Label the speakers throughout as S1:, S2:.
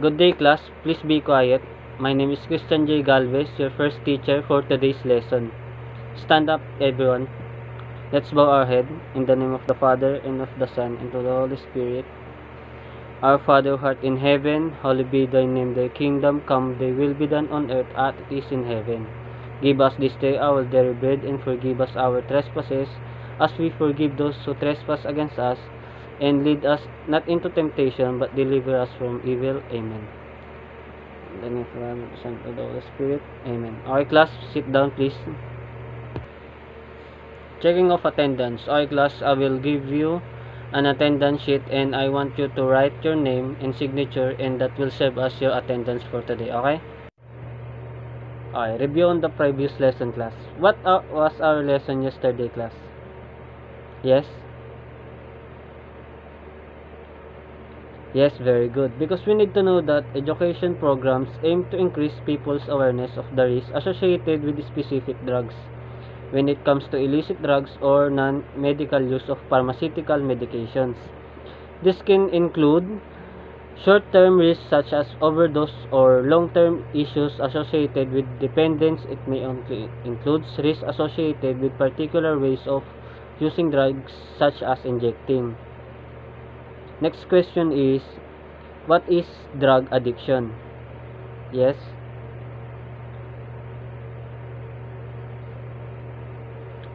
S1: Good day class, please be quiet. My name is Christian Jay Galvez, your first teacher for today's lesson. Stand up everyone. Let's bow our head in the name of the Father and of the Son and of the Holy Spirit. Our Father who art in heaven, hallowed be thy name, thy kingdom come, thy will be done on earth as it is in heaven. Give us this day our daily bread and forgive us our trespasses as we forgive those who trespass against us and lead us not into temptation, but deliver us from evil. Amen. In the name of the Father, the Son, and the Holy Spirit. Amen. Okay, class, sit down, please. Checking of attendance. Okay, class, I will give you an attendance sheet and I want you to write your name and signature and that will serve as your attendance for today, okay? Okay, review on the previous lesson, class. What uh, was our lesson yesterday, class? Yes? Yes, very good. Because we need to know that education programs aim to increase people's awareness of the risks associated with specific drugs when it comes to illicit drugs or non-medical use of pharmaceutical medications. This can include short-term risks such as overdose or long-term issues associated with dependence. It may include risks associated with particular ways of using drugs such as injecting. Next question is, what is drug addiction? Yes?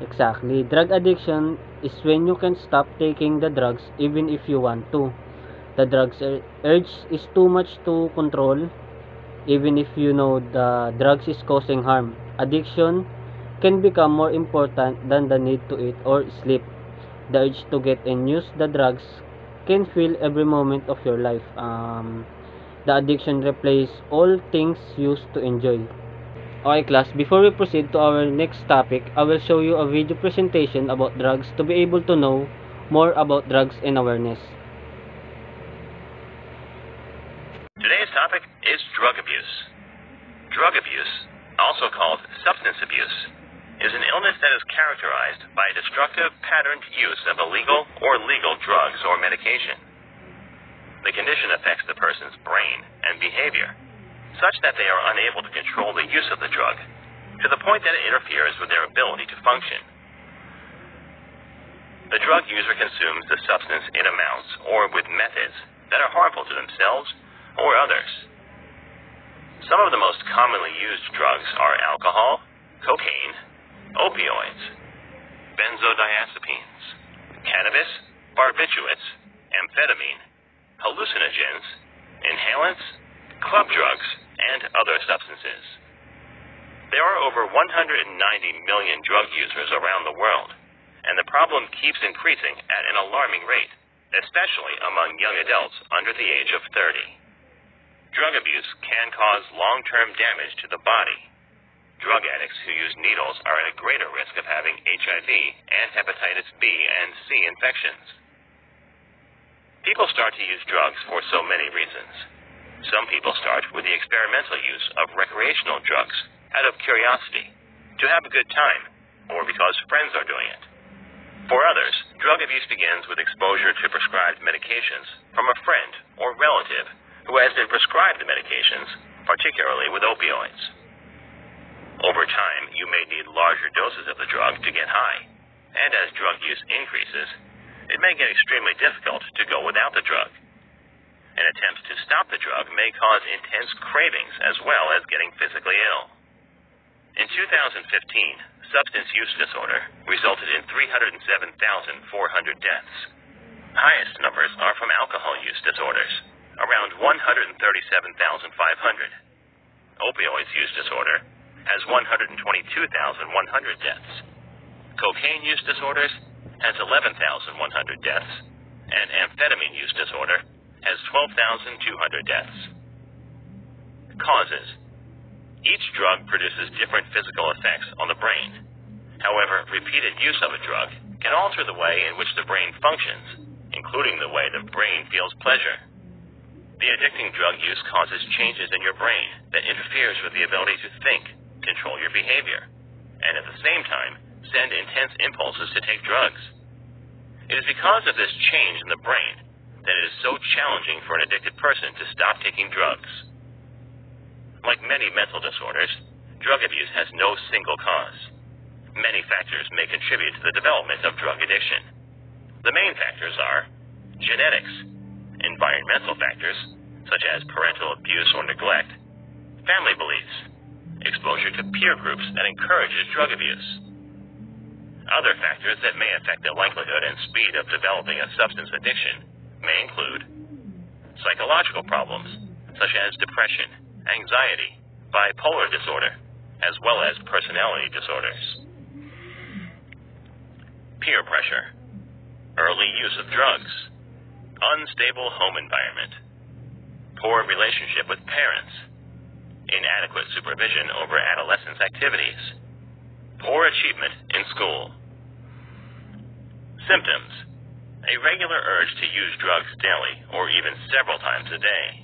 S1: Exactly. Drug addiction is when you can stop taking the drugs even if you want to. The drugs urge is too much to control even if you know the drugs is causing harm. Addiction can become more important than the need to eat or sleep. The urge to get and use the drugs can fill every moment of your life. Um, the addiction replaces all things used to enjoy. Okay class, before we proceed to our next topic, I will show you a video presentation about drugs to be able to know more about drugs and awareness.
S2: Today's topic is drug abuse. Drug abuse, also called substance abuse, is an illness that is characterized by destructive patterned use of illegal or legal drugs or medication. The condition affects the person's brain and behavior such that they are unable to control the use of the drug to the point that it interferes with their ability to function. The drug user consumes the substance in amounts or with methods that are harmful to themselves or others. Some of the most commonly used drugs are alcohol, cocaine, opioids, benzodiazepines, cannabis, barbiturates, amphetamine, hallucinogens, inhalants, club drugs, and other substances. There are over 190 million drug users around the world, and the problem keeps increasing at an alarming rate, especially among young adults under the age of 30. Drug abuse can cause long-term damage to the body. Drug addicts who use needles are at a greater risk of having HIV and hepatitis B and C infections. People start to use drugs for so many reasons. Some people start with the experimental use of recreational drugs out of curiosity, to have a good time, or because friends are doing it. For others, drug abuse begins with exposure to prescribed medications from a friend or relative who has been prescribed the medications, particularly with opioids. Over time, you may need larger doses of the drug to get high, and as drug use increases, it may get extremely difficult to go without the drug. An attempt to stop the drug may cause intense cravings as well as getting physically ill. In 2015, substance use disorder resulted in 307,400 deaths. Highest numbers are from alcohol use disorders, around 137,500. Opioids use disorder has 122,100 deaths. Cocaine use disorders has 11,100 deaths, and amphetamine use disorder has 12,200 deaths. Causes Each drug produces different physical effects on the brain. However, repeated use of a drug can alter the way in which the brain functions, including the way the brain feels pleasure. The addicting drug use causes changes in your brain that interferes with the ability to think, control your behavior, and at the same time send intense impulses to take drugs. It is because of this change in the brain that it is so challenging for an addicted person to stop taking drugs. Like many mental disorders, drug abuse has no single cause. Many factors may contribute to the development of drug addiction. The main factors are genetics, environmental factors, such as parental abuse or neglect, family beliefs, exposure to peer groups that encourages drug abuse. Other factors that may affect the likelihood and speed of developing a substance addiction may include psychological problems, such as depression, anxiety, bipolar disorder, as well as personality disorders. Peer pressure, early use of drugs, unstable home environment, poor relationship with parents, inadequate supervision over adolescents' activities, poor achievement in school. Symptoms a regular urge to use drugs daily or even several times a day.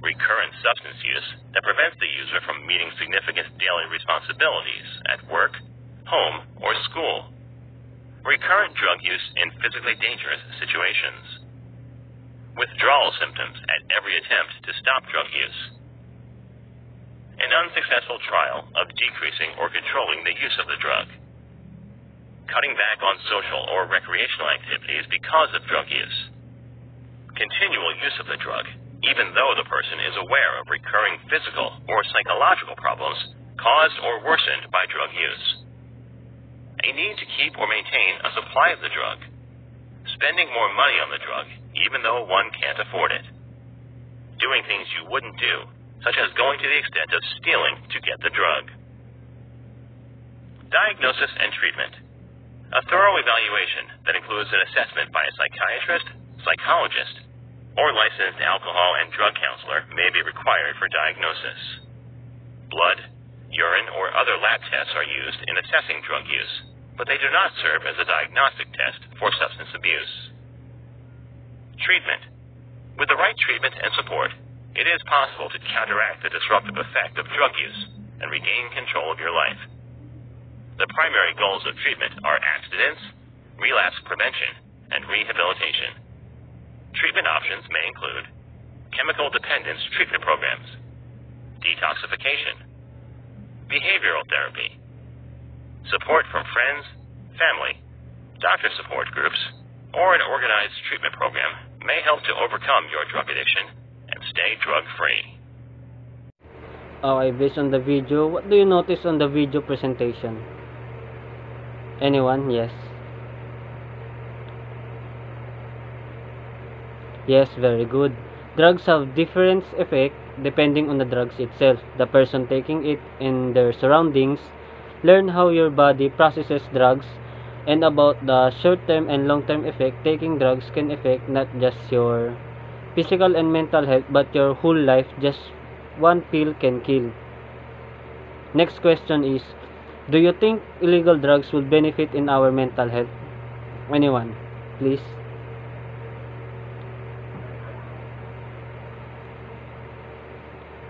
S2: Recurrent substance use that prevents the user from meeting significant daily responsibilities at work, home, or school. Recurrent drug use in physically dangerous situations. Withdrawal symptoms at every attempt to stop drug use an unsuccessful trial of decreasing or controlling the use of the drug, cutting back on social or recreational activities because of drug use, continual use of the drug, even though the person is aware of recurring physical or psychological problems caused or worsened by drug use, a need to keep or maintain a supply of the drug, spending more money on the drug even though one can't afford it, doing things you wouldn't do such as going to the extent of stealing to get the drug. Diagnosis and treatment. A thorough evaluation that includes an assessment by a psychiatrist, psychologist, or licensed alcohol and drug counselor may be required for diagnosis. Blood, urine, or other lab tests are used in assessing drug use, but they do not serve as a diagnostic test for substance abuse. Treatment. With the right treatment and support, it is possible to counteract the disruptive effect of drug use and regain control of your life. The primary goals of treatment are abstinence, relapse prevention, and rehabilitation. Treatment options may include chemical dependence treatment programs, detoxification, behavioral therapy, support from friends, family, doctor support groups, or an organized treatment program may help to overcome your drug addiction stay drug free.
S1: Okay, oh, based on the video, what do you notice on the video presentation? Anyone? Yes. Yes, very good. Drugs have different effect depending on the drugs itself. The person taking it and their surroundings learn how your body processes drugs and about the short-term and long-term effect taking drugs can affect not just your physical and mental health but your whole life just one pill can kill. Next question is do you think illegal drugs will benefit in our mental health? Anyone please?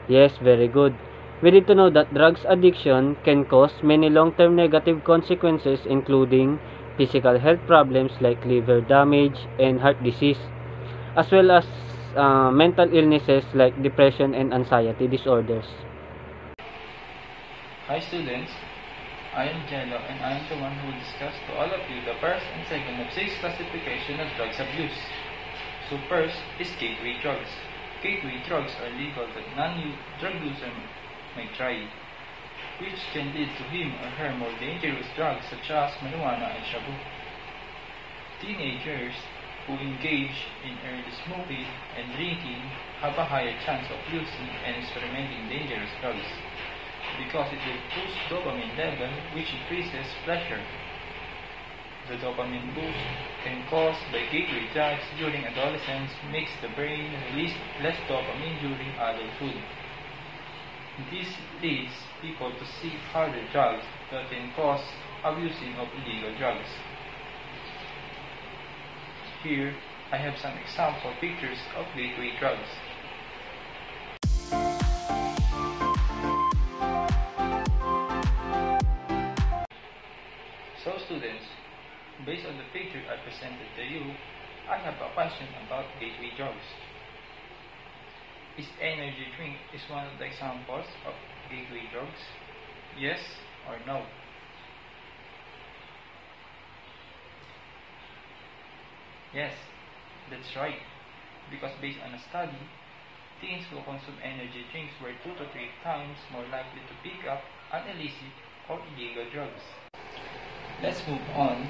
S1: Yes very good. We need to know that drugs addiction can cause many long-term negative consequences including physical health problems like liver damage and heart disease as well as uh, mental illnesses like depression and anxiety disorders.
S3: Hi students, I am Jelloh and I am the one who will discuss to all of you the first and second of six classification of drugs abuse. So first is gateway drugs. Gateway drugs are legal that non-drug user may try, which can lead to him or her more dangerous drugs such as marijuana and shabu. Teenagers who engage in early smoking and drinking have a higher chance of using and experimenting dangerous drugs because it will boost dopamine level which increases pleasure. The dopamine boost can cause by gateway drugs during adolescence makes the brain release less dopamine during adulthood. This leads people to seek harder drugs that can cause abusing of illegal drugs. Here, I have some example pictures of gateway drugs. So students, based on the picture I presented to you, I have a question about gateway drugs. Is energy drink is one of the examples of gateway drugs? Yes or no? Yes, that's right. Because based on a study, teens who consume energy drinks were 2 to 3 times more likely to pick up an illicit or illegal drugs. Let's move on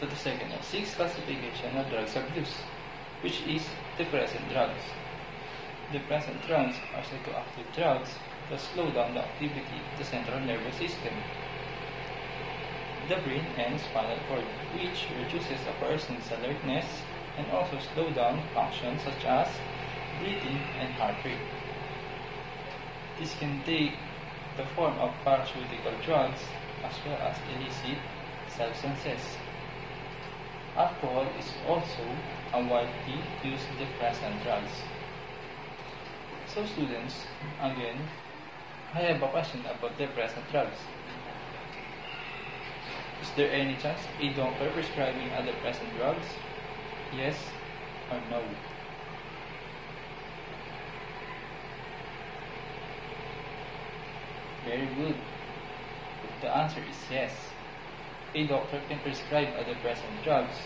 S3: to the second of six classification of drugs abuse, which is depressant drugs. Depressant drugs are psychoactive drugs that slow down the activity of the central nervous system, the brain and spinal cord, which reduces a person's alertness and also slow down functions such as breathing and heart rate. This can take the form of pharmaceutical drugs as well as illicit substances. Alcohol is also a widely used depressant drugs. So students, again, I have a question about depressant drugs. Is there any chance a doctor prescribing a depressant drugs? Yes or no? Very good. The answer is yes. A doctor can prescribe a depressant drugs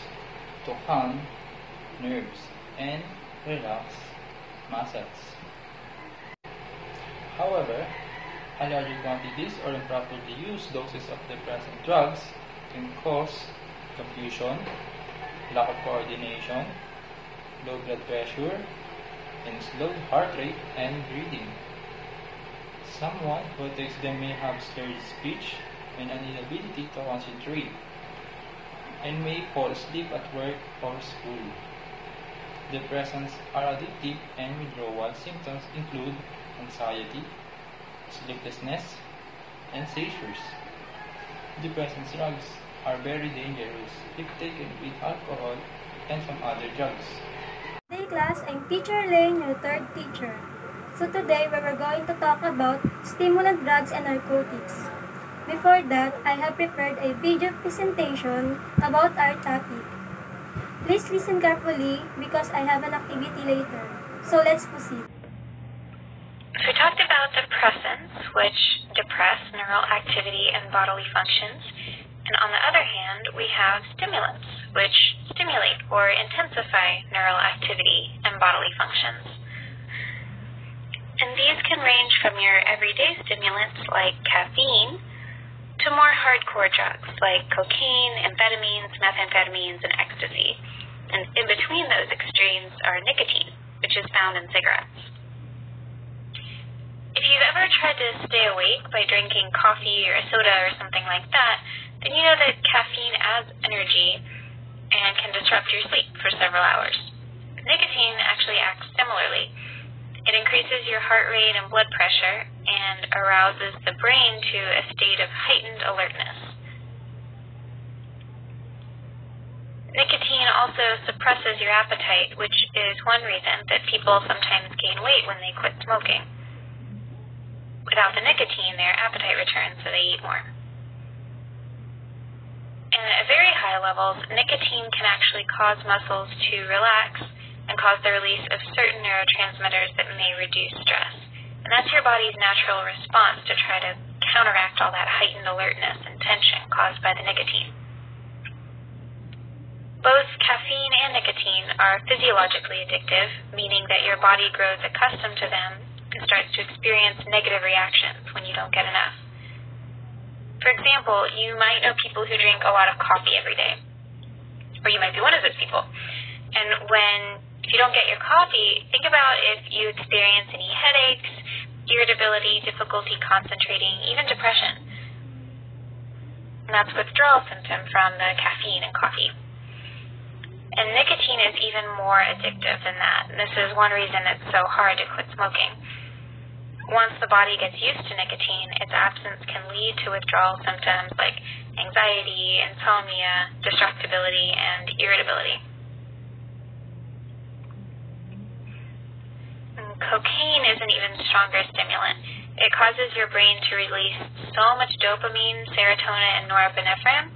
S3: to calm nerves and relax muscles. However, a larger quantities or improperly used doses of depressant drugs can cause confusion, lack of coordination, low blood pressure, and slowed heart rate and breathing. Someone who takes them may have slurred speech and an inability to concentrate, and may fall asleep at work or school. Depressants are addictive and withdrawal symptoms include anxiety, sleeplessness, and seizures. Depressant drugs are very dangerous if taken with alcohol and some other drugs.
S4: Hey class, I'm Teacher Lane, your third teacher. So today we are going to talk about stimulant drugs and narcotics. Before that, I have prepared a video presentation about our topic. Please listen carefully because I have an activity later. So let's proceed.
S5: So we talked about depressants, which depress neural activity and bodily functions. And on the other hand, we have stimulants, which stimulate or intensify neural activity and bodily functions. And these can range from your everyday stimulants like caffeine to more hardcore drugs like cocaine, amphetamines, methamphetamines, and ecstasy. And in between those extremes are nicotine, which is found in cigarettes. If you've ever tried to stay awake by drinking coffee or soda or something like that, then you know that caffeine adds energy and can disrupt your sleep for several hours. Nicotine actually acts similarly. It increases your heart rate and blood pressure and arouses the brain to a state of heightened alertness. Nicotine also suppresses your appetite, which is one reason that people sometimes gain weight when they quit smoking. Without the nicotine, their appetite returns, so they eat more. And at very high levels, nicotine can actually cause muscles to relax and cause the release of certain neurotransmitters that may reduce stress. And that's your body's natural response to try to counteract all that heightened alertness and tension caused by the nicotine. Both caffeine and nicotine are physiologically addictive, meaning that your body grows accustomed to them starts to experience negative reactions when you don't get enough. For example, you might know people who drink a lot of coffee every day, or you might be one of those people. And when if you don't get your coffee, think about if you experience any headaches, irritability, difficulty concentrating, even depression. And that's withdrawal symptom from the caffeine and coffee. And nicotine is even more addictive than that. And this is one reason it's so hard to quit smoking. Once the body gets used to nicotine, its absence can lead to withdrawal symptoms like anxiety, insomnia, distractibility, and irritability. cocaine is an even stronger stimulant. It causes your brain to release so much dopamine, serotonin, and norepinephrine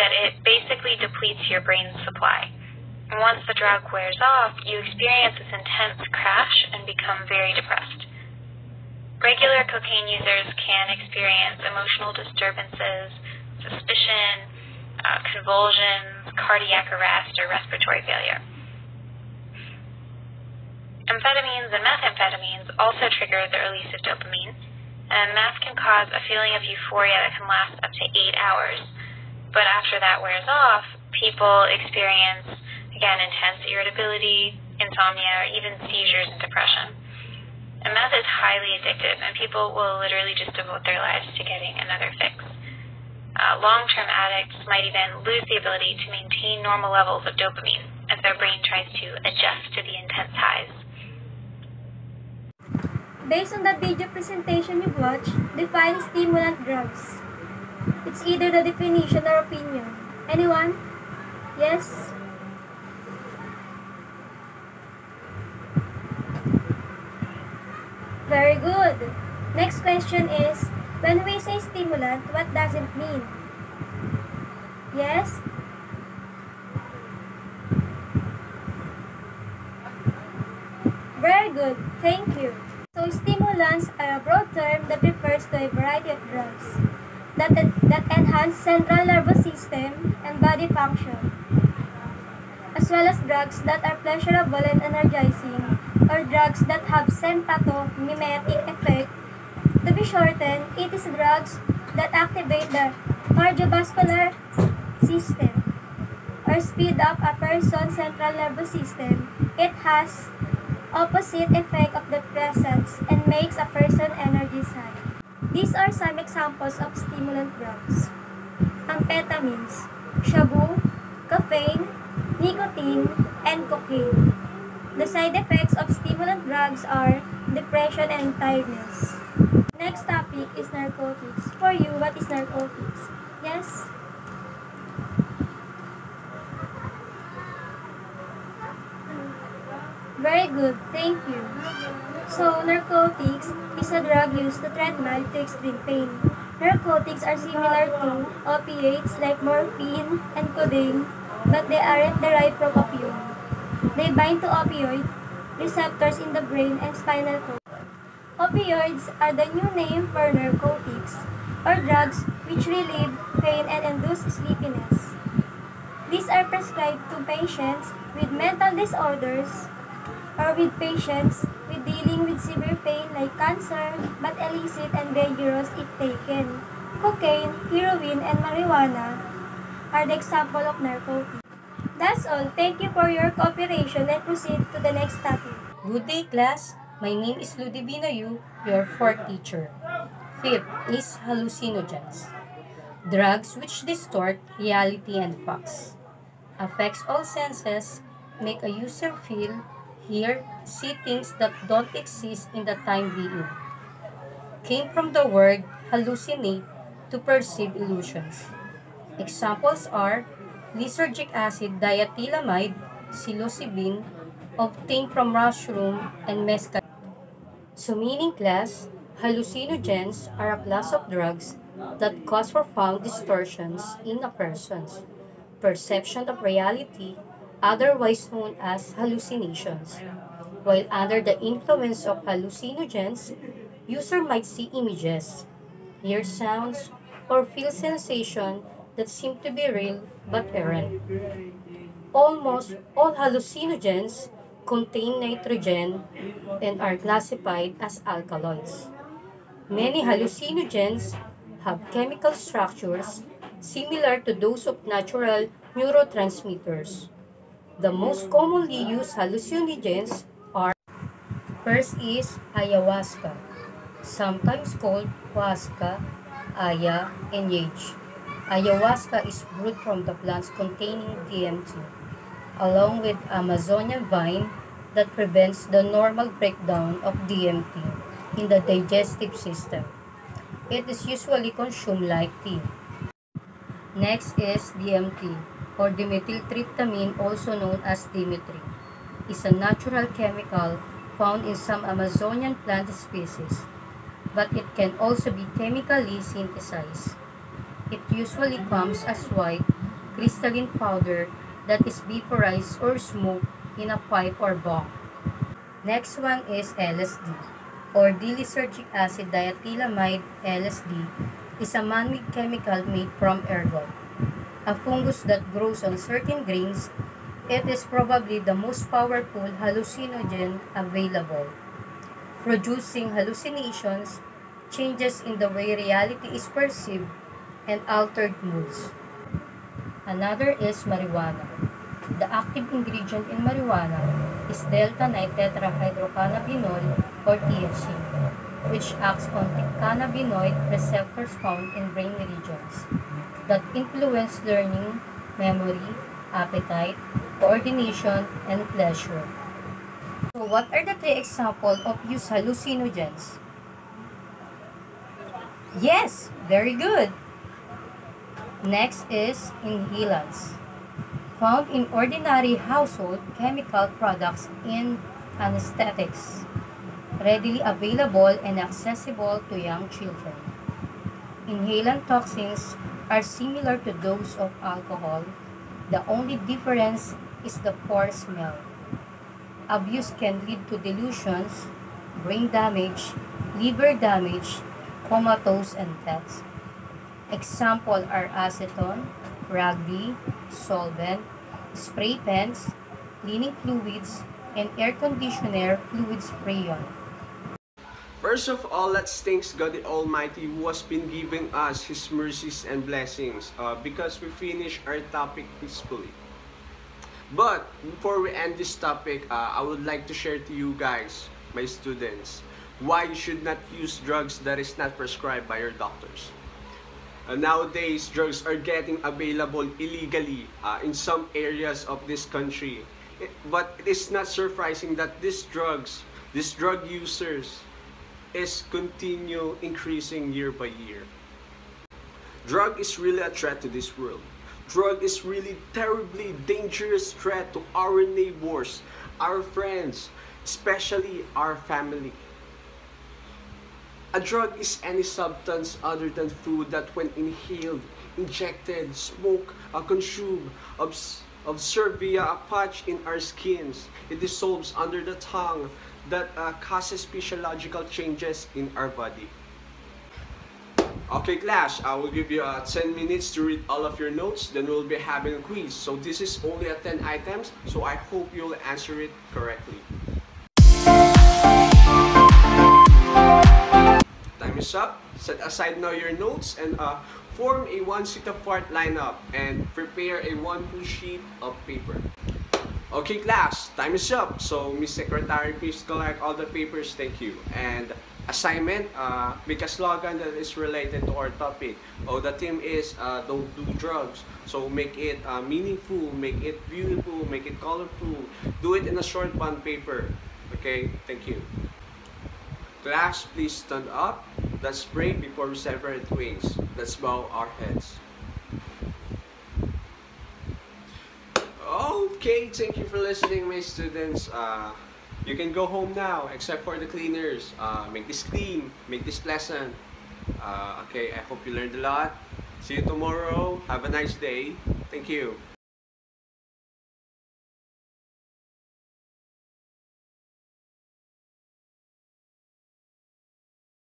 S5: that it basically depletes your brain's supply. And once the drug wears off, you experience this intense crash and become very depressed. Regular cocaine users can experience emotional disturbances, suspicion, uh, convulsions, cardiac arrest, or respiratory failure. Amphetamines and methamphetamines also trigger the release of dopamine, and meth can cause a feeling of euphoria that can last up to eight hours. But after that wears off, people experience, again, intense irritability, insomnia, or even seizures and depression. And meth is highly addictive, and people will literally just devote their lives to getting another fix. Uh, Long term addicts might even lose the ability to maintain normal levels of dopamine as their brain tries to adjust to the intense highs.
S4: Based on the video presentation you've watched, define stimulant drugs. It's either the definition or opinion. Anyone? Yes? Very good. Next question is, when we say stimulant, what does it mean? Yes? Very good. Thank you. So stimulants are a broad term that refers to a variety of drugs that, that enhance central nervous system and body function, as well as drugs that are pleasurable and energizing, or drugs that have sympathomimetic effect. To be shortened, it is drugs that activate the cardiovascular system or speed up a person's central nervous system. It has opposite effect of depressants and makes a person energized. These are some examples of stimulant drugs. Amphetamines, shabu, caffeine, nicotine, and cocaine. The side effects of stimulant drugs are depression and tiredness. Next topic is narcotics. For you, what is narcotics? Yes? Very good, thank you. So, narcotics is a drug used to treat mild to extreme pain. Narcotics are similar to opiates like morphine and codeine, but they aren't derived from. They bind to opioid receptors in the brain and spinal cord. Opioids are the new name for narcotics, or drugs which relieve pain and induce sleepiness. These are prescribed to patients with mental disorders or with patients with dealing with severe pain like cancer, but illicit and dangerous if taken. Cocaine, heroin, and marijuana are the example of narcotics. That's all. Thank you for your cooperation and proceed to the next topic.
S6: Good day, class. My name is Ludivina Yu, your fourth teacher. Fifth is hallucinogens. Drugs which distort reality and facts. Affects all senses, make a user feel, hear, see things that don't exist in the time being. Came from the word hallucinate to perceive illusions. Examples are lysergic acid diethylamide, psilocybin, obtained from mushroom and mescaline. So meaning class, hallucinogens are a class of drugs that cause profound distortions in a person's perception of reality, otherwise known as hallucinations. While under the influence of hallucinogens, user might see images, hear sounds, or feel sensation that seem to be real but aren't. Almost all hallucinogens contain nitrogen and are classified as alkaloids. Many hallucinogens have chemical structures similar to those of natural neurotransmitters. The most commonly used hallucinogens are First is ayahuasca, sometimes called huasca, aya, and yage. Ayahuasca is brewed from the plants containing DMT, along with Amazonian vine that prevents the normal breakdown of DMT in the digestive system. It is usually consumed like tea. Next is DMT, or dimethyltryptamine, also known as Dimitri. is a natural chemical found in some Amazonian plant species, but it can also be chemically synthesized. It usually comes as white, crystalline powder that is vaporized or smoked in a pipe or bong. Next one is LSD, or lysergic acid diethylamide LSD, is a man-made chemical made from ergot, a fungus that grows on certain grains. It is probably the most powerful hallucinogen available, producing hallucinations, changes in the way reality is perceived, and altered moods. Another is marijuana. The active ingredient in marijuana is delta-9-tetrahydrocannabinol or THC, which acts on the cannabinoid receptors found in brain regions that influence learning, memory, appetite, coordination, and pleasure. So what are the three examples of used hallucinogens? Yes, very good. Next is inhalants. Found in ordinary household chemical products in anesthetics. Readily available and accessible to young children. Inhalant toxins are similar to those of alcohol. The only difference is the poor smell. Abuse can lead to delusions, brain damage, liver damage, comatose, and death. Example are acetone, rugby, solvent, spray pens, cleaning fluids, and air conditioner fluid spray-on.
S7: First of all, let's thank God the Almighty who has been giving us His mercies and blessings uh, because we finish our topic peacefully. But before we end this topic, uh, I would like to share to you guys, my students, why you should not use drugs that is not prescribed by your doctors. Uh, nowadays, drugs are getting available illegally uh, in some areas of this country. It, but it is not surprising that these drugs, these drug users, is continue increasing year by year. Drug is really a threat to this world. Drug is really terribly dangerous threat to our neighbors, our friends, especially our family. A drug is any substance other than food that when inhaled, injected, smoked, or consumed, obs- observed via a patch in our skins, it dissolves under the tongue that uh, causes physiological changes in our body. Okay class, I will give you uh, 10 minutes to read all of your notes, then we'll be having a quiz. So this is only a 10 items, so I hope you'll answer it correctly. Up. Set aside now your notes and uh, form a one seat apart lineup and prepare a one full sheet of paper. Okay class, time is up. So Miss Secretary, please collect all the papers. Thank you. And assignment, uh, make a slogan that is related to our topic. Oh, the theme is uh, don't do drugs. So make it uh, meaningful, make it beautiful, make it colorful. Do it in a short bond paper. Okay, thank you. Class, please stand up. Let's pray before we separate ways. Let's bow our heads. Okay, thank you for listening, my students. Uh, you can go home now, except for the cleaners. Uh, make this clean, make this pleasant. Uh, okay, I hope you learned a lot. See you tomorrow. Have a nice day. Thank you.